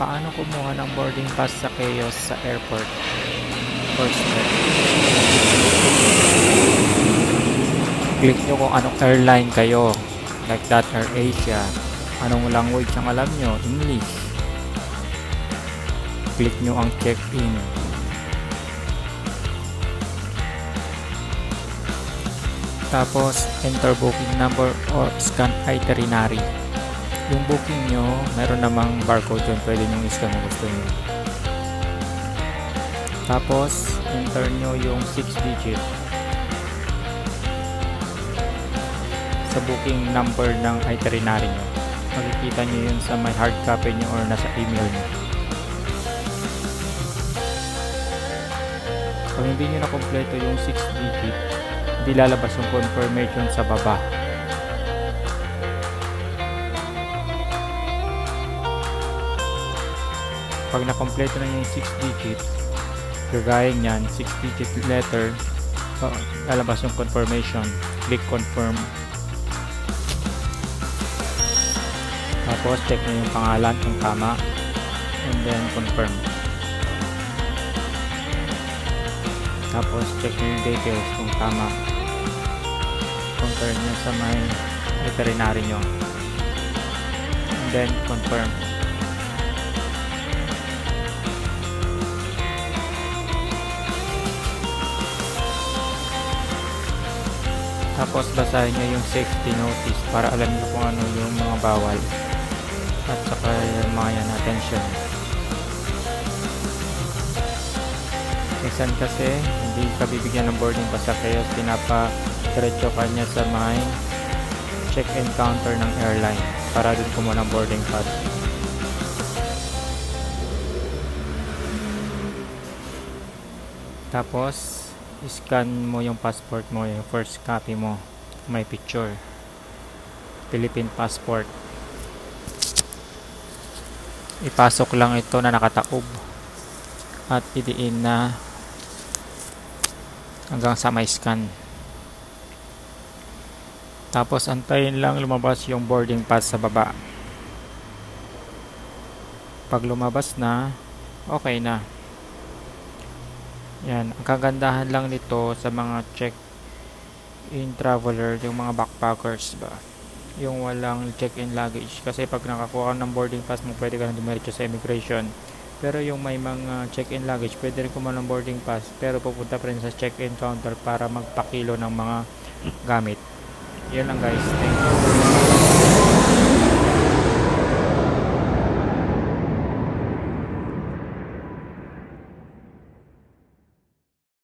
paano kumuha ng boarding pass sa chaos sa airport? First step. Click nyo kung anong airline kayo. Like that Air Asia. Anong language ang alam nyo? English. Click nyo ang check-in. Tapos enter booking number or scan itinerary yung booking nyo meron namang barcode yun. Pwede nyo i-scan kung gusto nyo. Tapos enter nyo yung 6 digit. Sa booking number ng itinerary nyo. Makikita nyo yun sa may hard copy nyo or nasa email nyo. Pag hindi nyo na kompleto yung 6 digit hindi lalabas yung confirmation sa baba pag nakompleto na yung 6 digit gagaya niyan 6 digit letter lalabas yung confirmation. Click confirm. Tapos check nyo yung pangalan kung tama and then confirm. Tapos check nyo yung details kung tama. Compare nyo sa may veterinary nyo and then confirm tapos basahin nyo yung safety notice para alam nyo kung ano yung mga bawal at saka yung mga yan attention. Minsan kasi hindi ka bibigyan ng boarding pass sa chaos pinapa diretso ka niya sa may check-in counter ng airline. Para dun kumuha ng boarding pass. Tapos scan mo yung passport mo yung first copy mo. May picture. Philippine passport. Ipasok lang ito na nakataob. At idiin na hanggang sa may scan. Tapos antayin lang lumabas yung boarding pass sa baba. Pag lumabas na okay na yan, ang kagandahan lang nito sa mga check-in traveler, yung mga backpackers ba. Yung walang check-in luggage. Kasi pag nakakuha ka ng boarding pass mo, pwede ka na dumiretso sa immigration. Pero yung may mga check-in luggage, pwede rin kumuha ng boarding pass. Pero pupunta pa rin sa check-in counter para magpakilo ng mga gamit. Yan lang guys. Thank you.